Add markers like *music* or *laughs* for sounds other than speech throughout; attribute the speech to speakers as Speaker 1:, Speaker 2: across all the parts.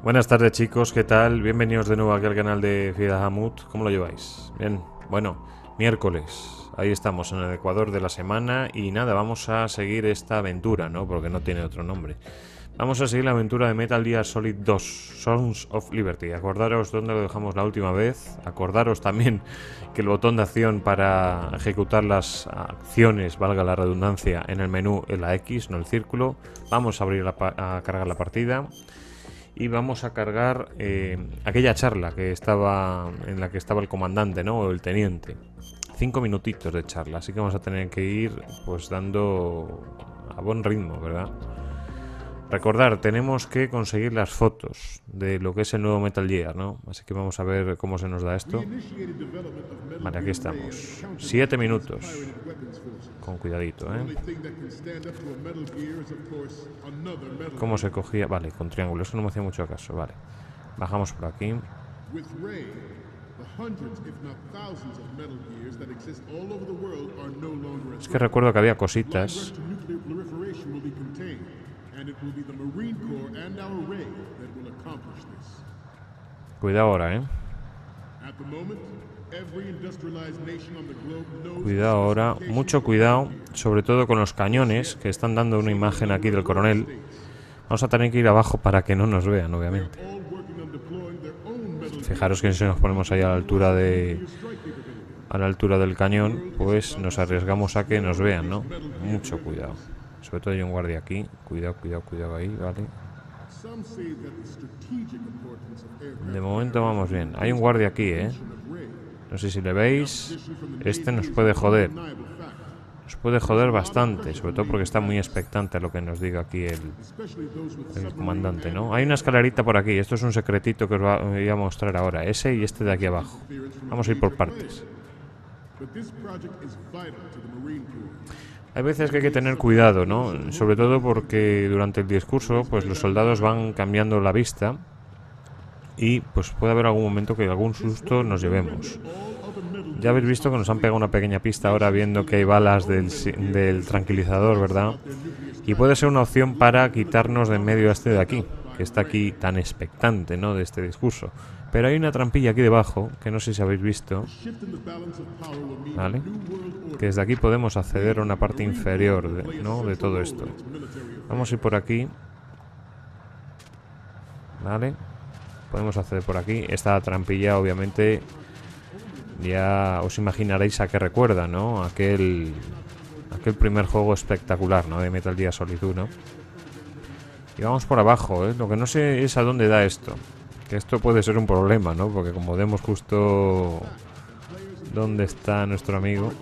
Speaker 1: Buenas tardes chicos, ¿qué tal? Bienvenidos de nuevo aquí al canal de Fieda Hamut. ¿Cómo lo lleváis? Bien, bueno, miércoles. Ahí estamos en el Ecuador de la semana y nada, vamos a seguir esta aventura, ¿no? Porque no tiene otro nombre. Vamos a seguir la aventura de Metal Gear Solid 2, Songs of Liberty. Acordaros dónde lo dejamos la última vez. Acordaros también *laughs* que el botón de acción para ejecutar las acciones, valga la redundancia, en el menú es la X, no el círculo. Vamos a abrir a cargar la partida y vamos a cargar eh, aquella charla que estaba en la que estaba el comandante, ¿no? O el teniente. Cinco minutitos de charla, así que vamos a tener que ir pues dando a buen ritmo, ¿verdad? Recordar, tenemos que conseguir las fotos de lo que es el nuevo Metal Gear, ¿no? Así que vamos a ver cómo se nos da esto. Vale, aquí estamos. Siete minutos. Con cuidadito, ¿eh? ¿Cómo se cogía? Vale, con triángulo. Eso no me hacía mucho caso. Vale. Bajamos por aquí. Es que recuerdo que había cositas. Cuidado ahora, ¿eh? Cuidado ahora, mucho cuidado, sobre todo con los cañones que están dando una imagen aquí del coronel. Vamos a tener que ir abajo para que no nos vean, obviamente. Fijaros que si nos ponemos ahí a la altura de a la altura del cañón, pues nos arriesgamos a que nos vean, ¿no? Mucho cuidado. Sobre todo hay un guardia aquí. Cuidado, cuidado, cuidado ahí, ¿vale? De momento vamos bien. Hay un guardia aquí, ¿eh? No sé si le veis. Este nos puede joder. Nos puede joder bastante, sobre todo porque está muy expectante a lo que nos diga aquí el, el comandante, ¿no? Hay una escalerita por aquí. Esto es un secretito que os voy a mostrar ahora. Ese y este de aquí abajo. Vamos a ir por partes. Hay veces que hay que tener cuidado, ¿no? Sobre todo porque durante el discurso, pues los soldados van cambiando la vista y pues puede haber algún momento que algún susto nos llevemos. Ya habéis visto que nos han pegado una pequeña pista ahora viendo que hay balas del, del tranquilizador, ¿verdad? Y puede ser una opción para quitarnos de medio a este de aquí, que está aquí tan expectante, ¿no? De este discurso. Pero hay una trampilla aquí debajo, que no sé si habéis visto. ¿Vale? Que desde aquí podemos acceder a una parte inferior de, ¿no? de todo esto. Vamos a ir por aquí. ¿Vale? Podemos acceder por aquí. Esta trampilla, obviamente, ya os imaginaréis a qué recuerda, ¿no? Aquel, aquel primer juego espectacular, ¿no? De Metal Gear Solid 1. Y vamos por abajo, ¿eh? Lo que no sé es a dónde da esto. Que esto puede ser un problema, ¿no? Porque como vemos justo dónde está nuestro amigo.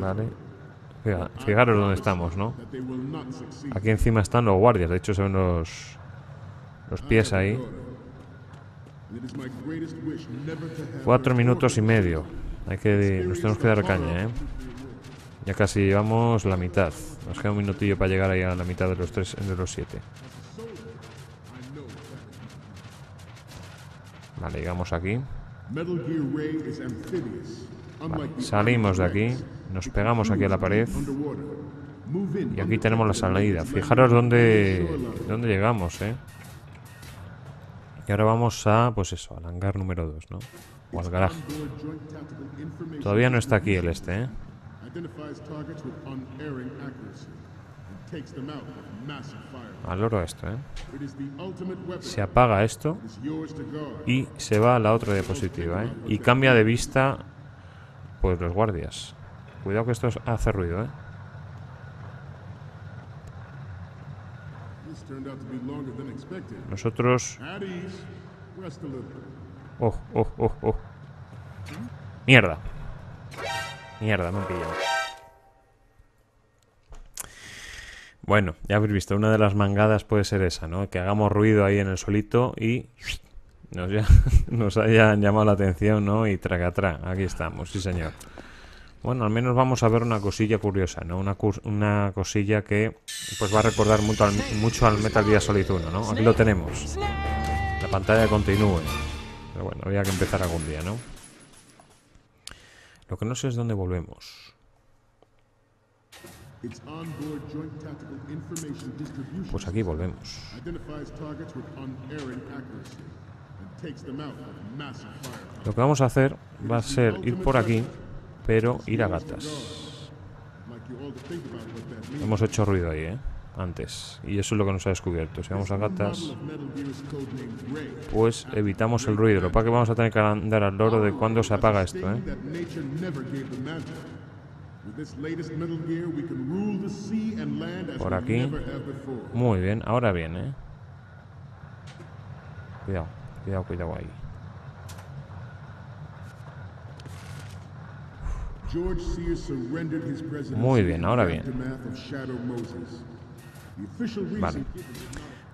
Speaker 1: Vale. Fijaros dónde estamos, ¿no? Aquí encima están los guardias. De hecho, se ven los, los pies ahí. Cuatro minutos y medio. Hay que, nos tenemos que dar caña, ¿eh? Ya casi llevamos la mitad. Nos queda un minutillo para llegar ahí a la mitad de los tres, de los siete. Vale, llegamos aquí. salimos de aquí, nos pegamos aquí a la pared y aquí tenemos la salida. Fijaros dónde, dónde llegamos, ¿eh? Y ahora vamos a, pues eso, al hangar número 2, ¿no? O al garaje. Todavía no está aquí el este, ¿eh? Al oro esto, ¿eh? Se apaga esto y se va a la otra diapositiva, ¿eh? Y cambia de vista, pues los guardias. Cuidado que esto hace ruido, ¿eh? Nosotros... Oh, oh, oh, oh. Mierda. Mierda, me han pillado. Bueno, ya habéis visto, una de las mangadas puede ser esa, ¿no? Que hagamos ruido ahí en el solito y nos, ya, *laughs* nos hayan llamado la atención, ¿no? Y traga, aquí estamos, sí señor. Bueno, al menos vamos a ver una cosilla curiosa, ¿no? Una, una cosilla que pues va a recordar mucho al, mucho al Metal Gear Solid 1, ¿no? Aquí lo tenemos. La pantalla continúe. Pero bueno, había que empezar algún día, ¿no? Lo que no sé es dónde volvemos.
Speaker 2: With massive firepower.
Speaker 1: Lo que vamos a hacer va a ser ir por aquí, pero ir a gatas. Hemos hecho ruido ahí, ¿eh? Antes. Y eso es lo que nos ha descubierto. Si vamos a gatas, pues evitamos el ruido. Lo que pasa que vamos a tener que andar al loro de cuándo se apaga esto, ¿eh? Por aquí. Muy bien, ahora bien, ¿eh? Cuidado, cuidado, cuidado ahí. Muy bien, ahora bien. Vale.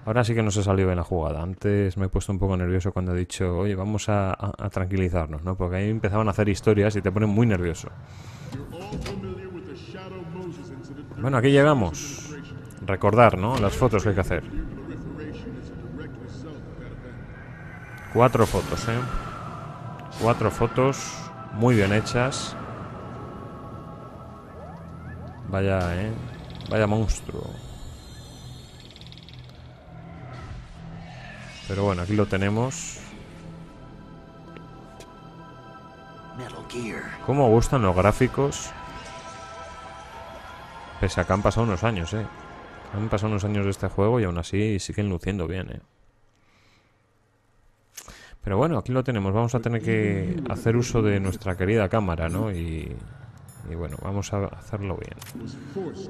Speaker 1: Ahora sí que nos ha salido bien la jugada. Antes me he puesto un poco nervioso cuando he dicho, oye, vamos a, a- tranquilizarnos, ¿no? Porque ahí empezaban a hacer historias y te ponen muy nervioso. Bueno, aquí llegamos. Recordar, ¿no? Las fotos que hay que hacer. Cuatro fotos, ¿eh? Cuatro fotos muy bien hechas. Vaya, ¿eh? Vaya monstruo. Pero bueno, aquí lo tenemos.
Speaker 3: Metal Gear.
Speaker 1: ¿Cómo gustan los gráficos? Pese a que han pasado unos años, ¿eh? Han pasado unos años de este juego y aún así siguen luciendo bien, ¿eh? Pero bueno, aquí lo tenemos. Vamos a tener que hacer uso de nuestra querida cámara, ¿no? Y, y bueno, vamos a hacerlo bien.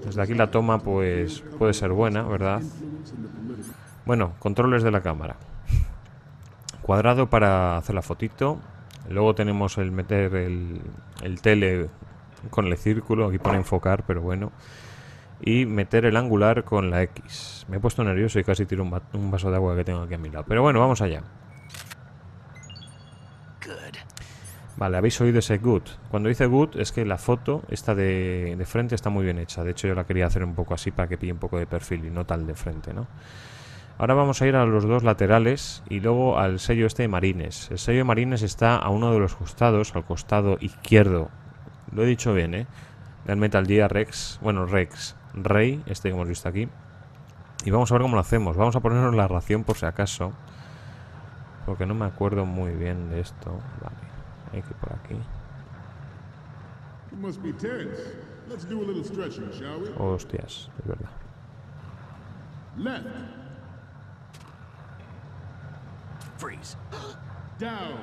Speaker 1: Desde aquí la toma, pues, puede ser buena, ¿verdad? Bueno, controles de la cámara. Cuadrado para hacer la fotito. Luego tenemos el meter el, el tele con el círculo. Aquí pone enfocar, pero bueno. Y meter el angular con la X. Me he puesto nervioso y casi tiro un, va- un vaso de agua que tengo aquí a mi lado. Pero bueno, vamos allá. Vale, habéis oído ese good. Cuando dice good es que la foto, esta de, de frente, está muy bien hecha. De hecho, yo la quería hacer un poco así para que pille un poco de perfil y no tal de frente, ¿no? Ahora vamos a ir a los dos laterales y luego al sello este de Marines. El sello de Marines está a uno de los costados, al costado izquierdo. Lo he dicho bien, ¿eh? Del Metal Gear Rex. Bueno, Rex. Rey, este que hemos visto aquí. Y vamos a ver cómo lo hacemos. Vamos a ponernos la ración por si acaso. Porque no me acuerdo muy bien de esto. Vale. Hay que ir por aquí. Hostias, es verdad.
Speaker 3: Freeze.
Speaker 2: down,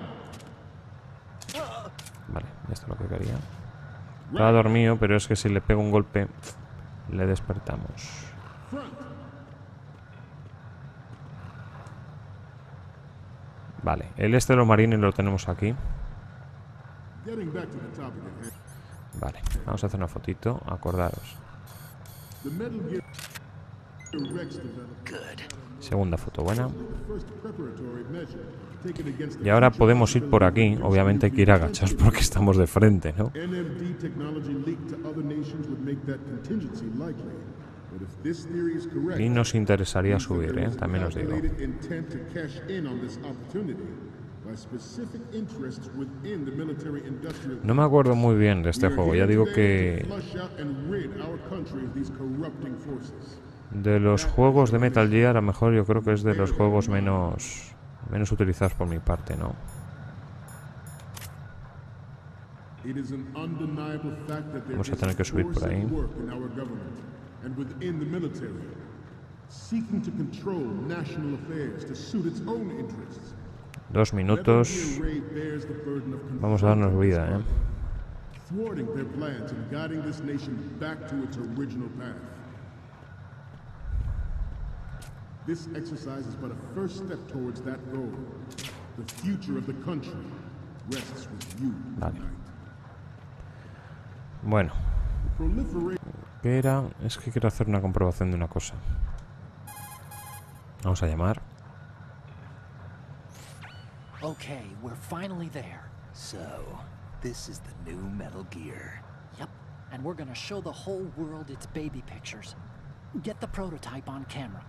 Speaker 1: Vale, esto es lo que quería. Estaba dormido, pero es que si le pego un golpe, le despertamos. Vale, el este de los marines lo tenemos aquí. Vale, vamos a hacer una fotito, acordaros. Segunda foto buena. Y ahora podemos ir por aquí. Obviamente hay que ir agachados porque estamos de frente, ¿no?
Speaker 2: NMD technology leaked to other nations would make that contingency likely. But if this theory is correct,
Speaker 1: Y nos interesaría subir, ¿eh? También os digo. No me acuerdo muy bien de este juego. Ya digo que de los juegos de Metal Gear, a lo mejor yo creo que es de los juegos menos menos utilizados por mi parte, ¿no? Vamos a tener que subir por ahí.
Speaker 2: work in our government and within the military, seeking to control national affairs to suit its own interests.
Speaker 1: Dos minutos. Vamos a darnos vida, ¿eh?
Speaker 2: This nation back to its original path. This exercise is but a first step towards that goal. The future of the country rests with you
Speaker 1: Vale.
Speaker 2: tonight.
Speaker 1: Bueno,
Speaker 2: Proliferate
Speaker 1: ¿qué era? Es que quiero hacer una comprobación de una cosa. Vamos a llamar.
Speaker 4: Okay, we're finally there.
Speaker 3: So, this is the new Metal Gear.
Speaker 4: Yep, and we're gonna show the whole world its baby pictures. Get the prototype on camera.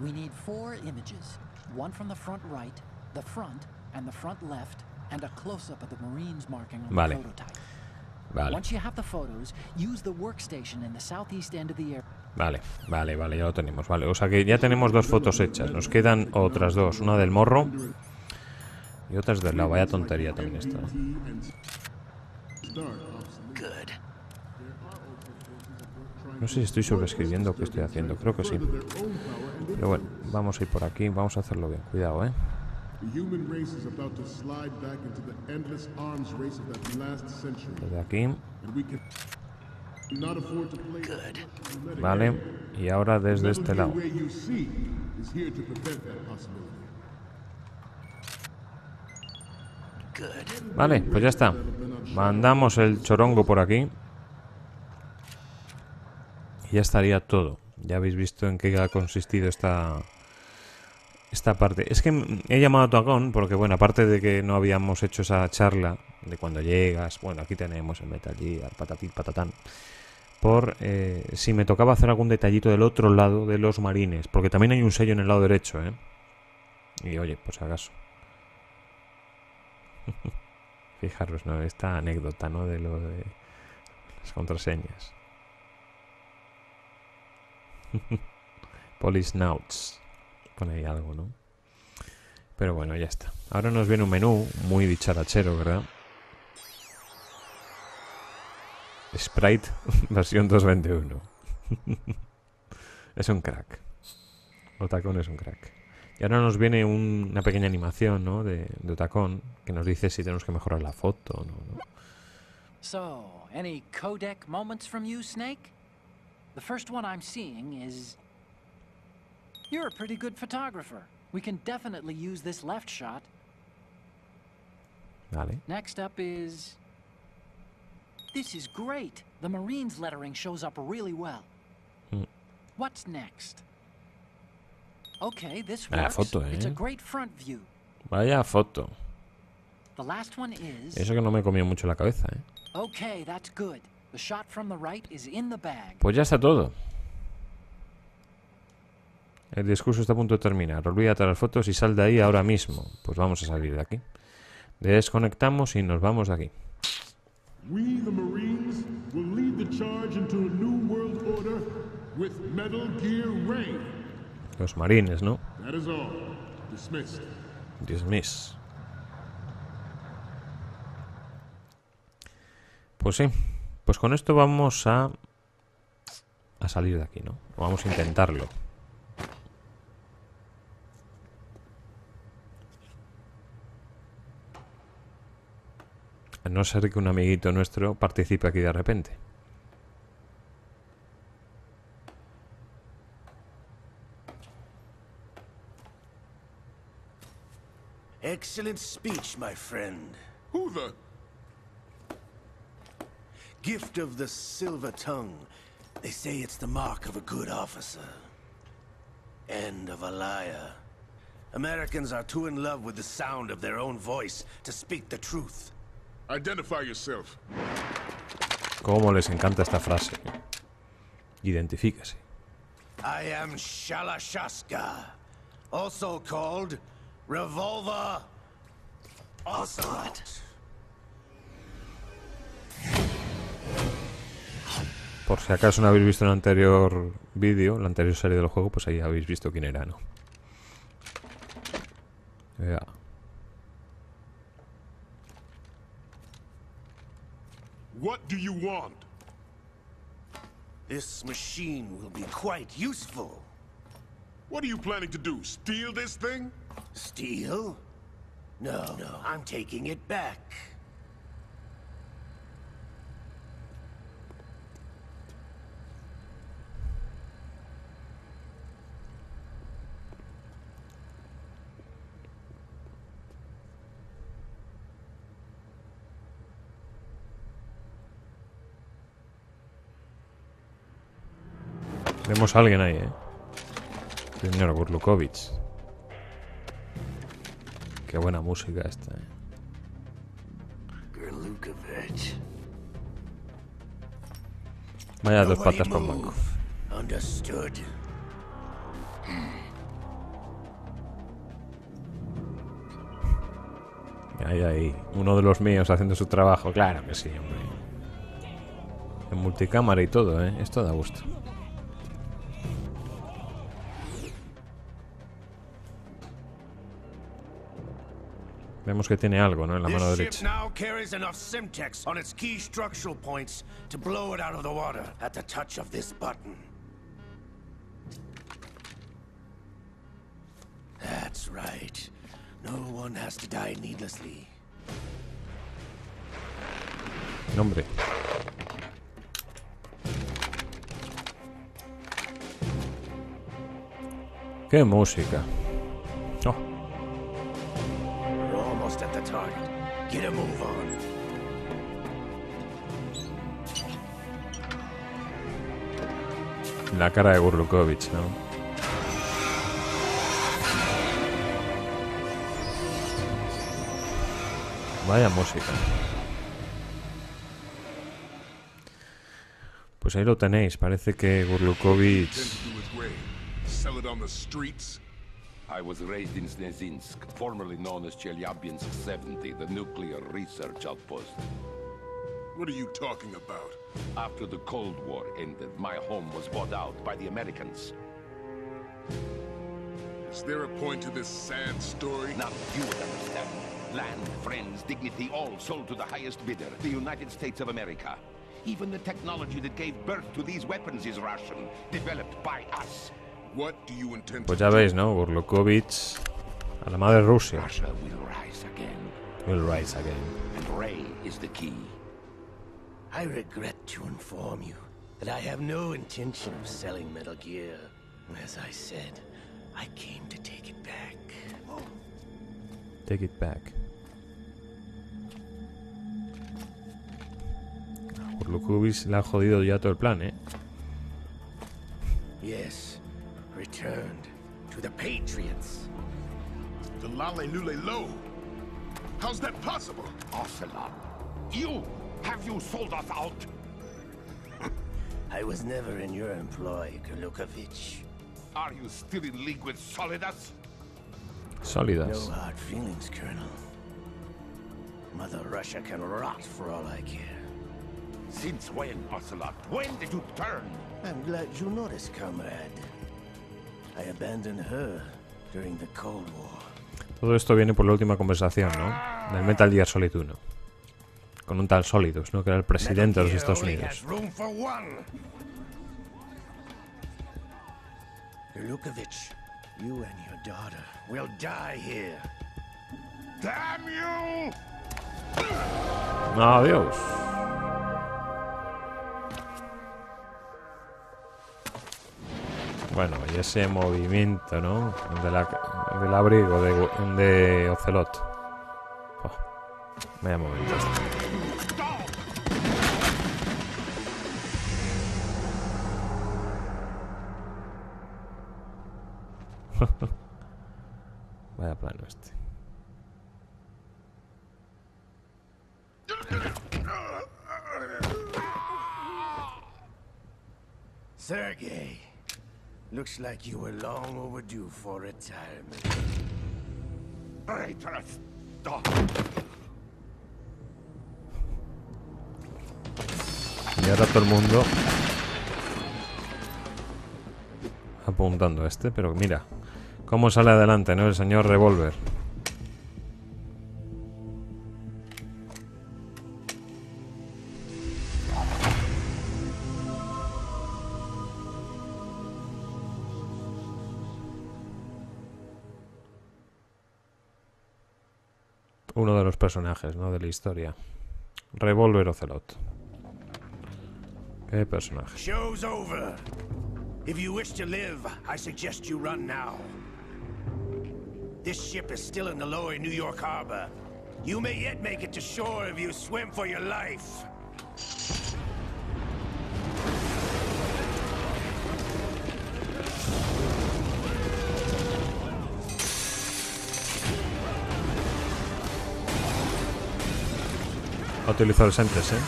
Speaker 4: We need four images one from the front right, the front, and the front left, and a close up of the Marines marking on
Speaker 1: Vale.
Speaker 4: the prototype.
Speaker 1: Vale.
Speaker 4: Once you have the photos, use the workstation in the southeast end of the air.
Speaker 1: Vale, vale, vale, ya lo tenemos. Vale, o sea que ya tenemos dos fotos hechas. Nos quedan otras dos. Una del morro y otras del lado. Vaya tontería también esta. ¿no?
Speaker 3: Good.
Speaker 1: No sé si estoy sobreescribiendo o qué estoy haciendo. Creo que sí. Pero bueno, vamos a ir por aquí. Vamos a hacerlo bien. Cuidado, ¿eh?
Speaker 2: The human race is about to slide back into the endless arms race of that last century,
Speaker 1: Desde aquí. Vale. Y ahora desde este lado. Vale, pues ya está. Mandamos el chorongo por aquí. Y ya estaría todo. Ya habéis visto en qué ha consistido esta esta parte. Es que he llamado a Tuagón porque, bueno, aparte de que no habíamos hecho esa charla de cuando llegas, bueno, aquí tenemos el Metal Gear, patatín, patatán, por eh, si me tocaba hacer algún detallito del otro lado de los marines, porque también hay un sello en el lado derecho, ¿eh? Y oye, pues acaso. *laughs* Fijaros, ¿no? Esta anécdota, ¿no? De lo de las contraseñas. *laughs* Polisnauts. Pone ahí algo, ¿no? Pero bueno, ya está. Ahora nos viene un menú muy dicharachero, ¿verdad? Sprite *laughs* versión 221. *laughs* es un crack. Otacon es un crack. Y ahora nos viene un- una pequeña animación, ¿no? De, de Otacon que nos dice si tenemos que mejorar la foto, ¿no? ¿no?
Speaker 4: So, any codec moments from you, Snake? The first one I'm seeing is. You're a pretty good photographer. We can definitely use this left shot.
Speaker 1: Vale.
Speaker 4: Next up is. This is great. The Marines lettering shows up really well.
Speaker 1: Hmm.
Speaker 4: What's next? Okay, this
Speaker 1: Ah,
Speaker 4: works.
Speaker 1: foto,
Speaker 4: It's a
Speaker 1: eh.
Speaker 4: great front view.
Speaker 1: Vaya foto.
Speaker 4: The last one is.
Speaker 1: Eso que no me comió mucho la cabeza, ¿eh?
Speaker 4: Okay, that's good. The shot from the right is in the bag.
Speaker 1: Pues ya está todo. El discurso está a punto de terminar. Olvídate las fotos y sal de ahí ahora mismo. Pues vamos a salir de aquí. Desconectamos y nos vamos de aquí.
Speaker 2: We, the Marines, will lead the charge into a new world order with Metal Gear Ray.
Speaker 1: Los marines, ¿no?
Speaker 2: That is all. Dismissed.
Speaker 1: Dismiss. Pues sí. Pues con esto vamos a... A salir de aquí, ¿no? Vamos a intentarlo. A no ser que un amiguito nuestro participe aquí de repente.
Speaker 3: Excellent speech, my friend.
Speaker 2: Who the?
Speaker 3: Gift of the silver tongue. They say it's the mark of a good officer. End of a liar. Americans are too in love with the sound of their own voice to speak the truth.
Speaker 2: Identify yourself.
Speaker 1: Cómo les encanta esta frase. Identifíquese.
Speaker 3: I am Shalashaska, also called Revolver Ocelot.
Speaker 1: Por si acaso no habéis visto el anterior vídeo, la anterior serie del juego, pues ahí habéis visto quién era, ¿no? Ya.
Speaker 2: What do you want?
Speaker 3: This machine will be quite useful.
Speaker 2: What are you planning to do? Steal this thing?
Speaker 3: Steal? No, no, I'm taking it back.
Speaker 1: Vemos a alguien ahí, ¿eh? Señor Burlukovich. Qué buena música esta, ¿eh? Vaya dos patas por banco. Ahí, ahí. Uno de los míos haciendo su trabajo. Claro que sí, hombre. En multicámara y todo, ¿eh? Esto da gusto. Vemos que tiene algo, ¿no? En la mano derecha.
Speaker 3: now carries enough Simtex on its key structural points to blow it out of the water at the touch of this button. That's right. No one has to die needlessly.
Speaker 1: No, hombre. ¡Qué música!
Speaker 3: Almost at the target. Get a move on.
Speaker 1: la cara de Gurlukovich, ¿no? Vaya música. Pues ahí lo tenéis. Parece que Gurlukovich...
Speaker 5: I was raised in Snezinsk, formerly known as Chelyabinsk 70, the nuclear research outpost.
Speaker 2: What are you talking about?
Speaker 5: After the Cold War ended, my home was bought out by the Americans.
Speaker 2: Is there a point to this sad story?
Speaker 5: Now you would understand. Land, friends, dignity, all sold to the highest bidder, the United States of America. Even the technology that gave birth to these weapons is Russian, developed by us.
Speaker 2: What do you intend
Speaker 1: Pues
Speaker 2: to
Speaker 1: ya
Speaker 2: do?
Speaker 1: veis, ¿no? Gurlukovich a la madre Rusia.
Speaker 5: Russia will rise again,
Speaker 1: Will rise again.
Speaker 5: and Ray is the key.
Speaker 3: I regret to inform you that I have no intention of selling Metal Gear. As I said, I came to take it back.
Speaker 1: Take it back. A Gurlukovich le ha jodido ya todo el plan, ¿eh?
Speaker 3: Yes, returned to the Patriots.
Speaker 2: The Lale Nule Lo. How's that possible?
Speaker 5: Ocelot, you! Have you sold us out?
Speaker 3: I was never in your employ, Golukovich.
Speaker 5: Are you still in league with Solidas?
Speaker 1: Sólidas.
Speaker 3: No hard feelings, Colonel. Mother Russia can rot for all I care.
Speaker 5: Since when, Ocelot? When did you turn?
Speaker 3: I'm glad you noticed, comrade.
Speaker 1: Todo esto viene por la última conversación, ¿no? Del Metal Gear Solid 1. Con un tal Solidus, ¿no? Que era el presidente de los Estados Unidos.
Speaker 3: Golukovich, you and your daughter will die here.
Speaker 5: Damn you!
Speaker 1: Adiós. Bueno, y ese movimiento, ¿no? De la- del abrigo de, de Ocelot. Oh, vaya momento. *laughs* Vaya plano este.
Speaker 3: Sergey, looks like you were long overdue for retirement.
Speaker 5: Traitors! Stop!
Speaker 1: Y ahora todo el mundo apuntando a este, pero mira cómo sale adelante, ¿no? El señor Revolver. Personajes, ¿no? De la historia. Revolver Ocelot. Qué personaje.
Speaker 3: Show's over. If you wish to live, I suggest you run now. This ship is still in the lower New York harbor. You may yet make it to shore if you swim for your life.
Speaker 1: Ha utilizado el Sentes, ¿eh?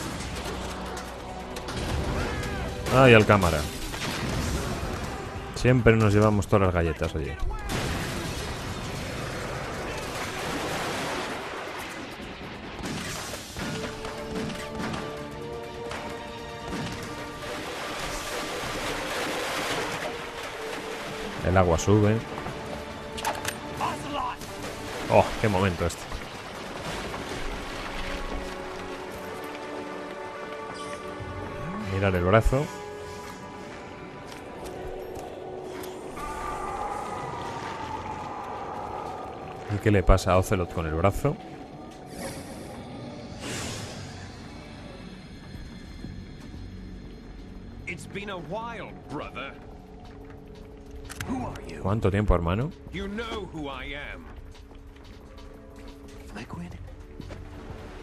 Speaker 1: Ah, y al cámara. Siempre nos llevamos todas las galletas, oye. El agua sube. ¡Oh, qué momento este! Mirar el brazo. ¿Y qué le pasa a Ocelot con el brazo?
Speaker 6: It's been a while, brother.
Speaker 3: Who are you?
Speaker 1: ¿Cuánto tiempo, hermano?
Speaker 6: You know who I am.
Speaker 3: Liquid?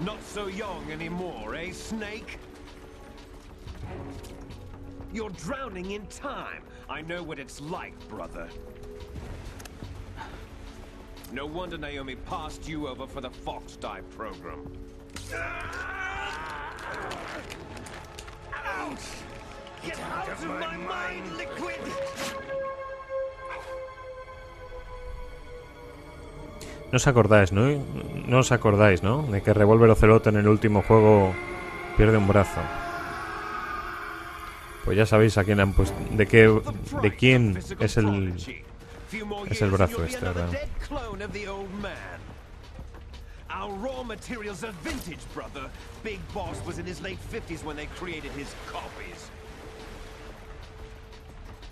Speaker 6: Not so young anymore, eh, Snake? You're drowning in time. I know what it's like, brother. No wonder Naomi passed you over for the Fox Die program. Ouch! Get out of my mind, Liquid!
Speaker 1: No os acordáis, ¿no? No os acordáis, ¿no? De que Revolver Ocelot en el último juego pierde un brazo. Pues ya sabéis a quién han puesto. De qué. De quién es el. es el brazo este, ¿verdad?
Speaker 6: Our raw materials are vintage, brother. Big Boss was in his late 50s when they created his copies.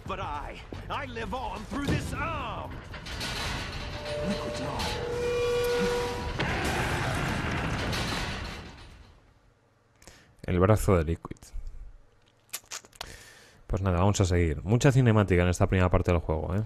Speaker 6: But I, I live on through this arm.
Speaker 1: El brazo de Liquid. Pues nada, vamos a seguir. Mucha cinemática en esta primera parte del juego, ¿eh?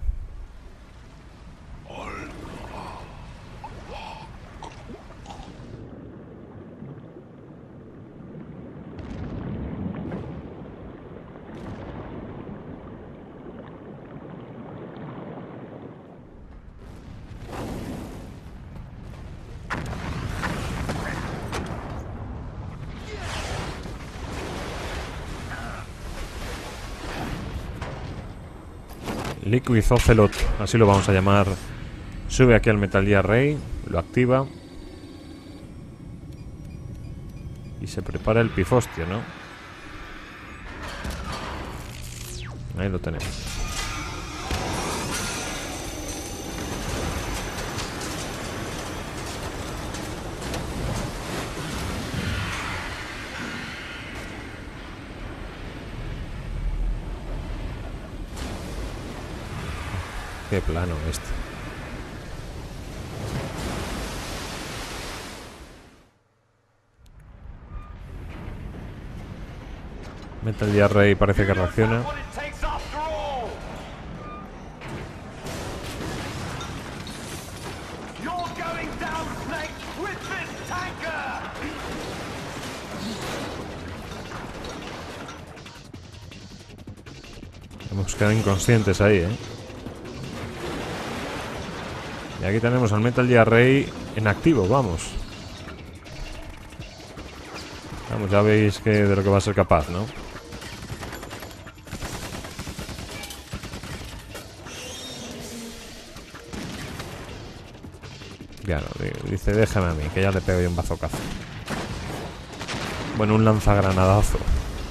Speaker 1: Liquid Ocelot, así lo vamos a llamar. Sube aquí al Metal Gear Rey, lo activa. Y se prepara el pifostio, ¿no? Ahí lo tenemos. Qué plano este. Metal Gear Rey parece que reacciona. Hemos quedado inconscientes ahí, ¿eh? Aquí tenemos al Metal Gear en activo, vamos. Vamos, ya veis que de lo que va a ser capaz, ¿no? Claro, di- dice, déjame a mí, que ya le pego yo un bazocazo. Bueno, un lanzagranadazo,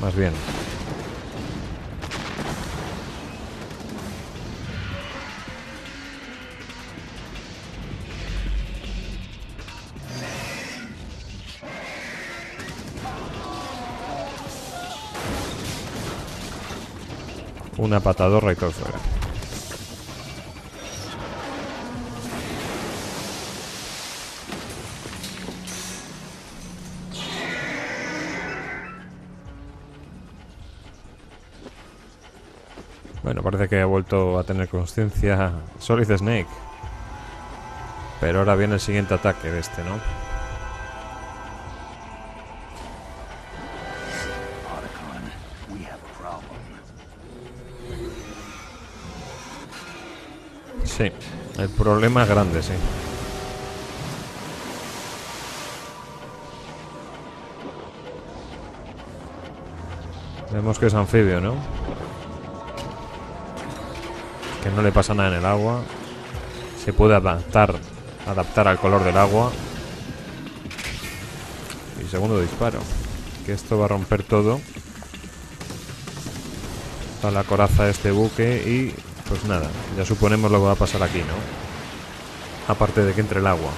Speaker 1: más bien. Una patadorra y todo fuera. Bueno, parece que ha vuelto a tener conciencia Solid Snake. Pero ahora viene el siguiente ataque de este, ¿no? Sí, el problema es grande, sí. Vemos que es anfibio, ¿no? Que no le pasa nada en el agua. Se puede adaptar, adaptar al color del agua. Y segundo disparo. Que esto va a romper todo. A la coraza de este buque y Pues nada, ya suponemos lo que va a pasar aquí, ¿no? Aparte de que entre el agua.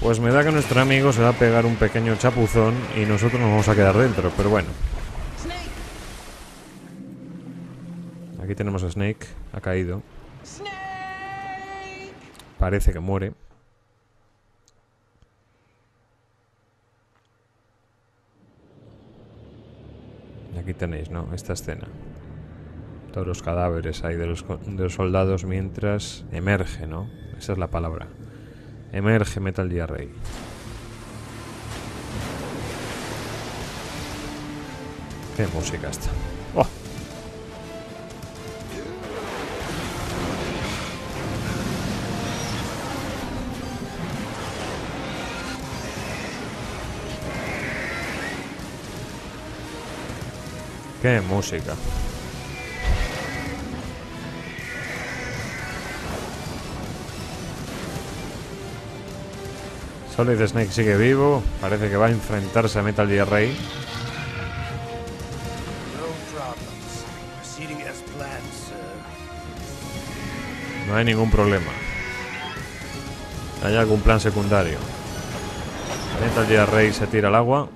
Speaker 1: Pues me da que nuestro amigo se va a pegar un pequeño chapuzón y nosotros nos vamos a quedar dentro, pero bueno. Aquí tenemos a Snake, ha caído. Parece que muere. Aquí tenéis, ¿no? Esta escena. Todos los cadáveres ahí de los, de los soldados mientras emerge, ¿no? Esa es la palabra. Emerge Metal Gear Rey. Qué música esta. ¡Qué música! Solid Snake sigue vivo. Parece que va a enfrentarse a Metal Gear Rey.
Speaker 3: No
Speaker 1: hay ningún problema. Hay algún plan secundario. Metal Gear Rey se tira al agua.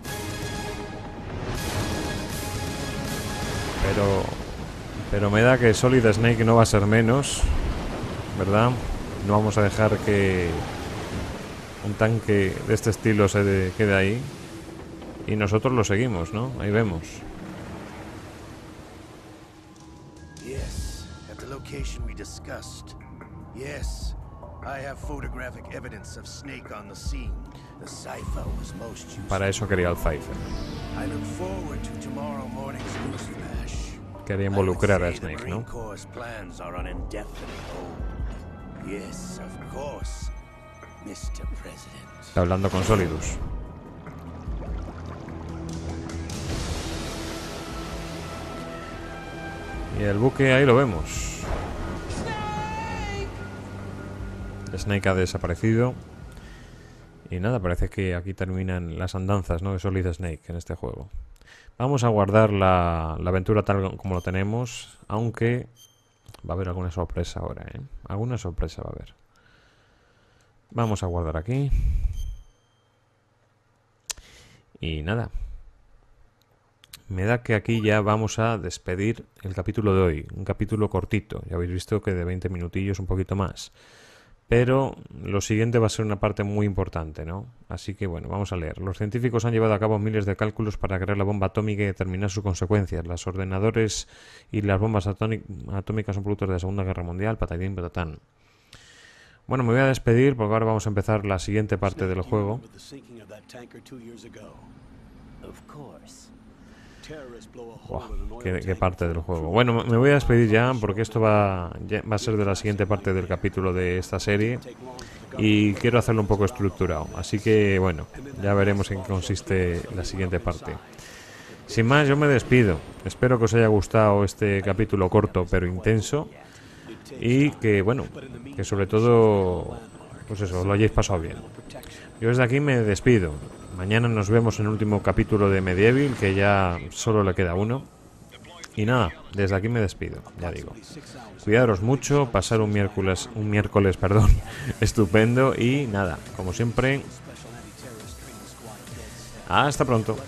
Speaker 1: Pero. Pero me da que Solid Snake no va a ser menos. ¿Verdad? No vamos a dejar que. Un tanque de este estilo se de- quede ahí. Y nosotros lo seguimos, ¿no? Ahí vemos.
Speaker 3: Yes, at the location we discussed. Yes, I have photographic evidence of Snake on the scene. The cipher was most useful.
Speaker 1: Para eso quería el Cypher.
Speaker 3: I look forward to tomorrow morning's newsflash.
Speaker 1: Quería involucrar a Snake, ¿no? Está hablando con Solidus. Y el buque ahí lo vemos. Snake ha desaparecido. Y nada, parece que aquí terminan las andanzas ¿no? de Solid Snake en este juego. Vamos a guardar la, aventura tal como lo tenemos, aunque va a haber alguna sorpresa ahora. ¿eh? Alguna sorpresa va a haber. Vamos a guardar aquí. Y nada. Me da que aquí ya vamos a despedir el capítulo de hoy. Un capítulo cortito. Ya habéis visto que de 20 minutillos, un poquito más. Pero lo siguiente va a ser una parte muy importante, ¿no? Así que bueno, vamos a leer. Los científicos han llevado a cabo miles de cálculos para crear la bomba atómica y determinar sus consecuencias. Los ordenadores y las bombas atómicas son productos de la Segunda Guerra Mundial, patatín, patatán. Bueno, me voy a despedir porque ahora vamos a empezar la siguiente parte del juego.
Speaker 7: Of
Speaker 4: course.
Speaker 1: Qué, parte del juego. Bueno, me voy a despedir ya porque esto va, ya va a ser de la siguiente parte del capítulo de esta serie y quiero hacerlo un poco estructurado. Así que bueno, ya veremos en qué consiste la siguiente parte. Sin más, yo me despido. Espero que os haya gustado este capítulo corto pero intenso y que bueno, que sobre todo, pues eso, os lo hayáis pasado bien. Yo desde aquí me despido. Mañana nos vemos en el último capítulo de Medieval, que ya solo le queda uno. Y nada, desde aquí me despido, ya digo. Cuidaros mucho, pasar un miércoles, un miércoles, perdón, *laughs* estupendo y nada, como siempre. Hasta pronto.